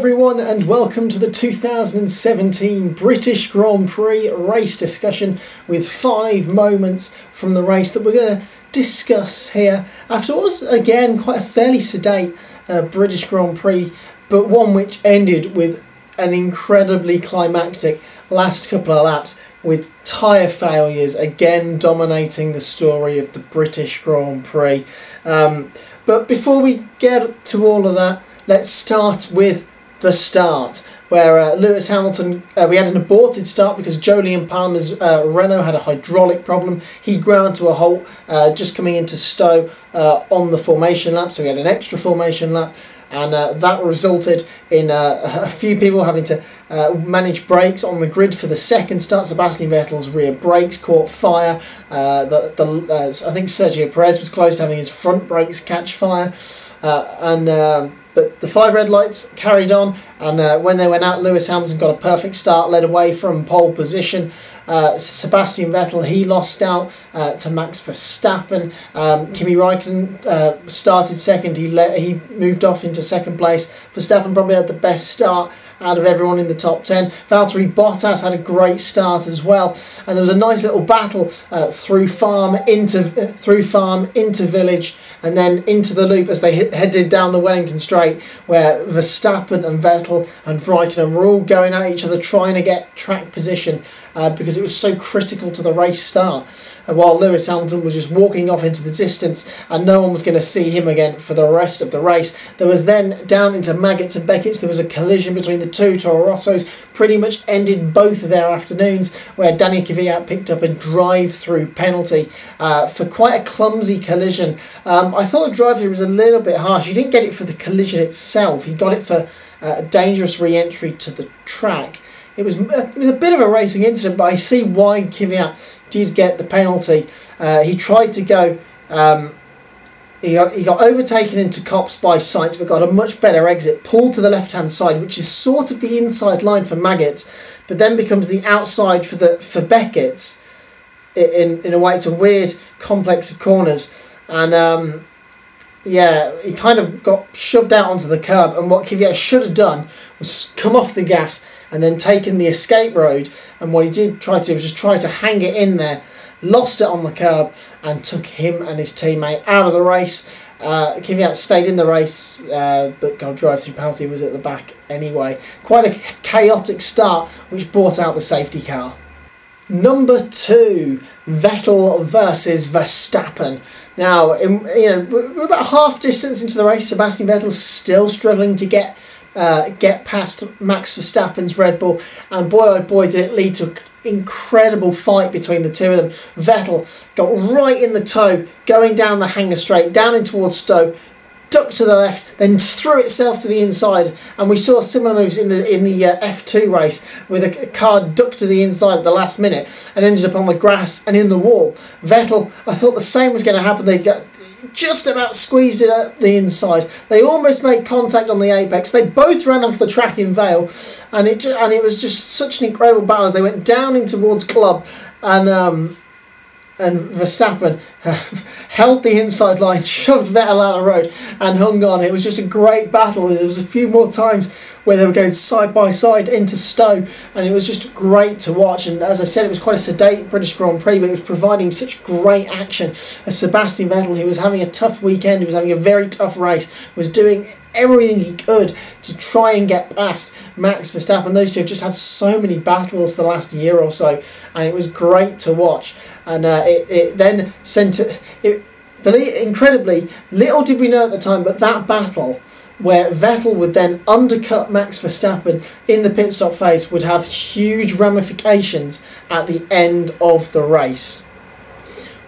Everyone, and welcome to the 2017 British Grand Prix race discussion with five moments from the race that we're going to discuss here after what was, again, quite a fairly sedate uh, British Grand Prix, but one which ended with an incredibly climactic last couple of laps with tyre failures again dominating the story of the British Grand Prix. Um, but before we get to all of that, let's start with the start, where uh, Lewis Hamilton, uh, we had an aborted start because Jolyon Palmer's uh, Renault had a hydraulic problem. He ground to a halt uh, just coming into Stowe uh, on the formation lap, so we had an extra formation lap. And uh, that resulted in a few people having to manage brakes on the grid for the second start. Sebastian Vettel's rear brakes caught fire. the, the, I think Sergio Perez was close to having his front brakes catch fire. and um, but the five red lights carried on, and uh, when they went out, Lewis Hamilton got a perfect start, led away from pole position. Uh, Sebastian Vettel he lost out uh, to Max Verstappen. Um, Kimi Raikkonen uh, started second. He let, he moved off into second place. Verstappen probably had the best start out of everyone in the top 10. Valtteri Bottas had a great start as well, and there was a nice little battle uh, through farm into uh, through farm into village and then into the loop as they hit, headed down the Wellington Straight, where Verstappen and Vettel and Raikkonen were all going at each other trying to get track position uh, because it was so critical to the race start. And while Lewis Hamilton was just walking off into the distance and no one was going to see him again for the rest of the race, there was then down into Maggots and Becketts, there was a collision between the two Toro Rossos, pretty much ended both of their afternoons, where Danny Kvyat picked up a drive-through penalty uh, for quite a clumsy collision. Um, I thought the drive-through was a little bit harsh. He didn't get it for the collision itself. He got it for uh, a dangerous re-entry to the track. It was it was a bit of a racing incident, but I see why Kvyat did get the penalty. Uh, he tried to go. Um, he got, he got overtaken into Copse by Sainz, but got a much better exit, pulled to the left hand side, which is sort of the inside line for Maggots, but then becomes the outside for the for Becketts. In in a way, it's a weird complex of corners, and um, yeah, he kind of got shoved out onto the curb. And what Kvyat should have done was come off the gas and then taken the escape road. And what he did try to do was just try to hang it in there, lost it on the curb, and took him and his teammate out of the race. Uh, Kvyat stayed in the race, uh, but got a drive-through penalty was at the back anyway. Quite a chaotic start, which brought out the safety car. Number two, Vettel versus Verstappen. Now, in, you know, we're about half distance into the race. Sebastian Vettel's still struggling to get uh, get past Max Verstappen's Red Bull, and boy oh boy did it lead to an incredible fight between the two of them. Vettel got right in the tow, going down the hangar straight, down in towards Stowe, ducked to the left, then threw itself to the inside, and we saw similar moves in the in the uh, F2 race with a, a car ducked to the inside at the last minute and ended up on the grass and in the wall. Vettel, I thought the same was going to happen. They got just about squeezed it up the inside. They almost made contact on the apex. They both ran off the track in Vale, and it and it was just such an incredible battle as they went down in towards club, and um, and Verstappen held the inside line, shoved Vettel out of the road, and hung on. It was just a great battle. There was a few more times where they were going side by side into Stowe, and it was just great to watch. And as I said, it was quite a sedate British Grand Prix, but it was providing such great action. As Sebastian Vettel, he was having a tough weekend, he was having a very tough race, was doing everything he could to try and get past Max Verstappen. Those two have just had so many battles the last year or so, and it was great to watch. And uh, it, it then sent it. Believe, incredibly, little did we know at the time, but that battle where Vettel would then undercut Max Verstappen in the pit stop phase would have huge ramifications at the end of the race.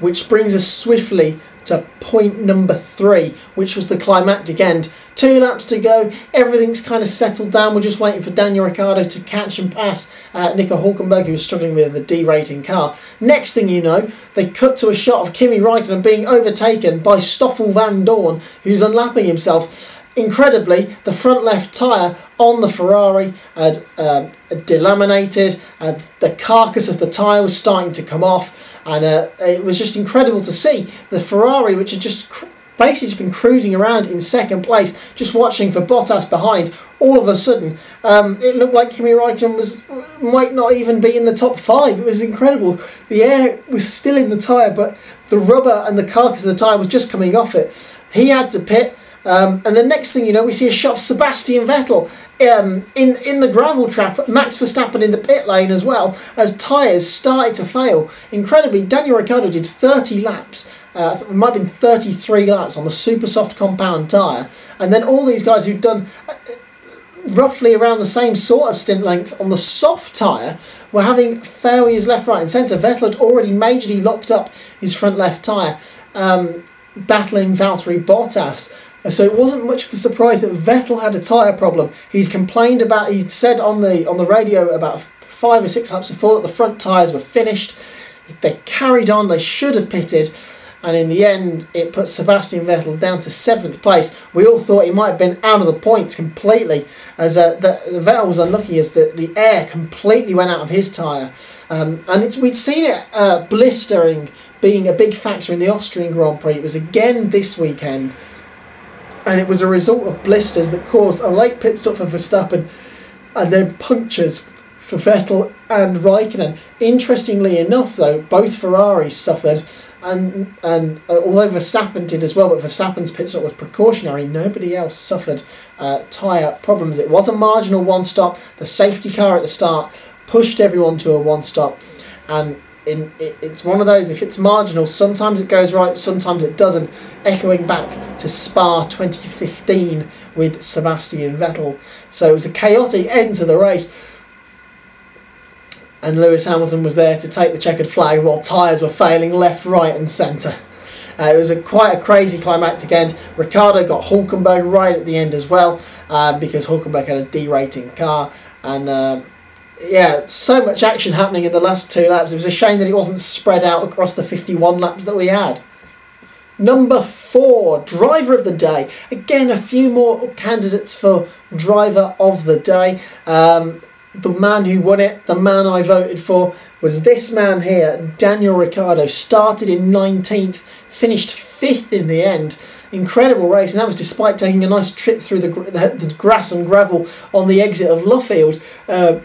Which brings us swiftly to point number three, which was the climactic end. Two laps to go, everything's kind of settled down. We're just waiting for Daniel Ricciardo to catch and pass uh, Nico Hulkenberg, who was struggling with the de-rating car. Next thing you know, they cut to a shot of Kimi Raikkonen being overtaken by Stoffel Vandoorne, who's unlapping himself Incredibly, the front left tyre on the Ferrari had um, delaminated, and the carcass of the tyre was starting to come off, and uh, it was just incredible to see the Ferrari, which had just basically just been cruising around in second place, just watching for Bottas behind. All of a sudden, um, it looked like Kimi Raikkonen was might not even be in the top five. It was incredible. The air was still in the tyre, but the rubber and the carcass of the tyre was just coming off it. He had to pit. Um, and the next thing you know, we see a shot of Sebastian Vettel um, in in the gravel trap. Max Verstappen in the pit lane as well as tyres started to fail. Incredibly, Daniel Ricciardo did 30 laps. Uh, it might have been 33 laps on the super soft compound tyre, and then all these guys who'd done uh, roughly around the same sort of stint length on the soft tyre were having failures left, right, and centre. Vettel had already majorly locked up his front left tyre, um, battling Valtteri Bottas. So it wasn't much of a surprise that Vettel had a tyre problem. He'd complained about, he'd said on the on the radio about five or six laps before that the front tyres were finished. They carried on, they should have pitted, and in the end it put Sebastian Vettel down to seventh place. We all thought he might have been out of the points completely, as uh, the, Vettel was unlucky as the, the air completely went out of his tyre. Um, and it's we'd seen it uh, blistering being a big factor in the Austrian Grand Prix. It was again this weekend and it was a result of blisters that caused a late pit stop for Verstappen and then punctures for Vettel and Raikkonen. Interestingly enough, though, both Ferraris suffered, and and uh, although Verstappen did as well, but Verstappen's pit stop was precautionary. Nobody else suffered uh, tyre problems. It was a marginal one stop. The safety car at the start pushed everyone to a one stop, and in, it, it's one of those, if it's marginal, sometimes it goes right, sometimes it doesn't. Echoing back to Spa 2015 with Sebastian Vettel. So it was a chaotic end to the race. And Lewis Hamilton was there to take the checkered flag while tyres were failing left, right, and centre. Uh, it was a quite a crazy climactic end. Ricciardo got Hulkenberg right at the end as well uh, because Hulkenberg had a de-rating car. And uh, yeah, so much action happening in the last two laps. It was a shame that it wasn't spread out across the 51 laps that we had. Number four, driver of the day. Again, a few more candidates for driver of the day. Um, the man who won it, the man I voted for, was this man here, Daniel Ricciardo. Started in 19th, finished fifth in the end. Incredible race, and that was despite taking a nice trip through the, the, the grass and gravel on the exit of Luffield. Uh,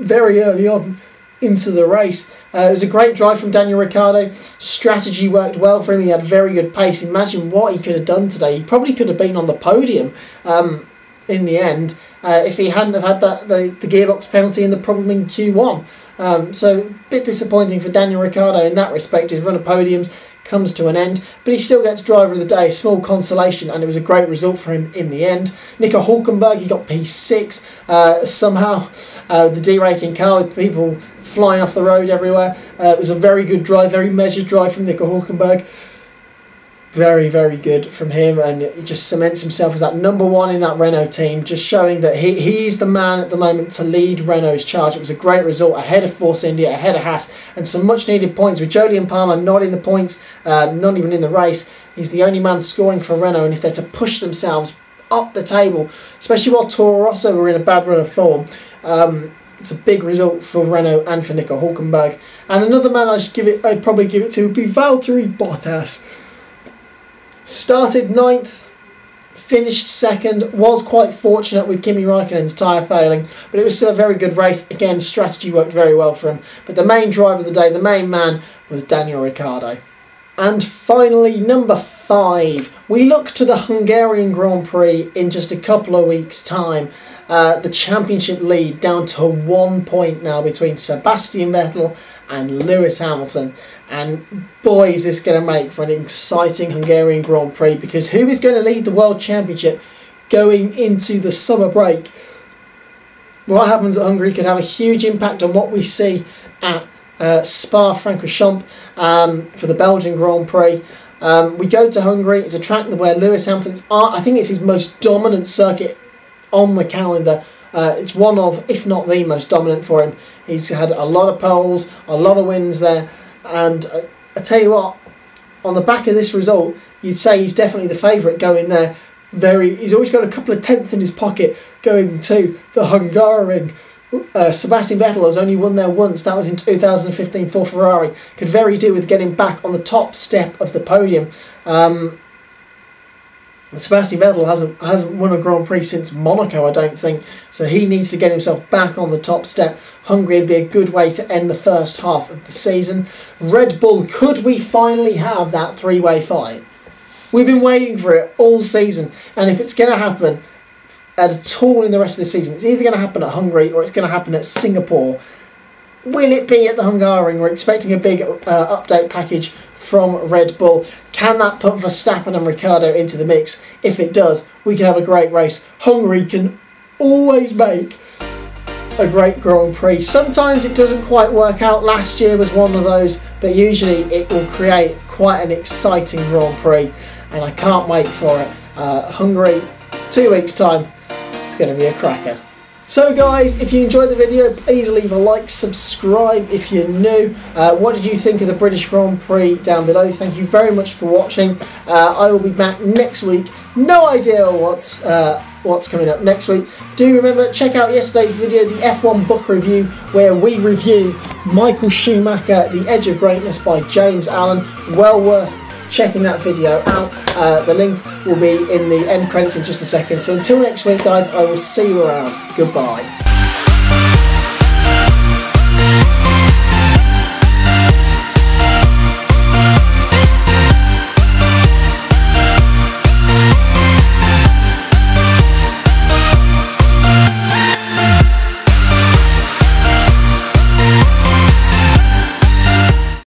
very early on into the race. Uh, it was a great drive from Daniel Ricciardo. Strategy worked well for him. He had very good pace. Imagine what he could have done today. He probably could have been on the podium um, in the end uh, if he hadn't have had that the, the gearbox penalty and the problem in Q1. Um, so a bit disappointing for Daniel Ricciardo in that respect. His run of podiums comes to an end, but he still gets driver of the day, small consolation, and it was a great result for him in the end. Nico Hulkenberg, he got P6 uh, somehow. Uh, the de-rating car with people flying off the road everywhere. Uh, it was a very good drive, very measured drive from Nico Hulkenberg very, very good from him, and he just cements himself as that number one in that Renault team, just showing that he, he's the man at the moment to lead Renault's charge. It was a great result ahead of Force India, ahead of Haas, and some much needed points. With Jolyon Palmer not in the points, uh, not even in the race, he's the only man scoring for Renault, and if they're to push themselves up the table, especially while Toro Rosso were in a bad run of form, um, it's a big result for Renault and for Nico Hulkenberg. And another man I should give it, I'd probably give it to would be Valtteri Bottas. Started ninth, finished second, was quite fortunate with Kimi Raikkonen's tyre failing, but it was still a very good race. Again, strategy worked very well for him. But the main driver of the day, the main man, was Daniel Ricciardo. And finally, number five, we look to the Hungarian Grand Prix in just a couple of weeks' time. Uh, the championship lead down to one point now between Sebastian Vettel and Lewis Hamilton. And boy, is this going to make for an exciting Hungarian Grand Prix because who is going to lead the World Championship going into the summer break? What happens at Hungary could have a huge impact on what we see at uh, Spa Francorchamps um, for the Belgian Grand Prix. Um, we go to Hungary. It's a track where Lewis Hamilton, I think it's his most dominant circuit on the calendar. Uh, it's one of, if not the most dominant for him. He's had a lot of poles, a lot of wins there, and I, I tell you what, on the back of this result, you'd say he's definitely the favourite going there. Very, he's always got a couple of tenths in his pocket going to the Hungaroring. Uh, Sebastian Vettel has only won there once. That was in 2015 for Ferrari. Could very do with getting back on the top step of the podium. Um, Sebastian Vettel hasn't hasn't won a Grand Prix since Monaco, I don't think. So he needs to get himself back on the top step. Hungary would be a good way to end the first half of the season. Red Bull, could we finally have that three-way fight? We've been waiting for it all season, and if it's going to happen at all in the rest of the season, it's either going to happen at Hungary or it's going to happen at Singapore. Will it be at the Hungaroring? We're expecting a big uh, update package from Red Bull. Can that put Verstappen and Ricciardo into the mix? If it does, we can have a great race. Hungary can always make a great Grand Prix. Sometimes it doesn't quite work out. Last year was one of those, but usually it will create quite an exciting Grand Prix, and I can't wait for it. Uh, Hungary, two weeks' time, it's going to be a cracker. So guys, if you enjoyed the video, please leave a like, subscribe if you're new. Uh, what did you think of the British Grand Prix down below? Thank you very much for watching. Uh, I will be back next week. No idea what's uh, what's coming up next week. Do remember, check out yesterday's video, the F1 book review, where we review Michael Schumacher, The Edge of Greatness by James Allen. Well worth checking that video out. Uh, the link will be in the end credits in just a second. So until next week, guys, I will see you around. Goodbye.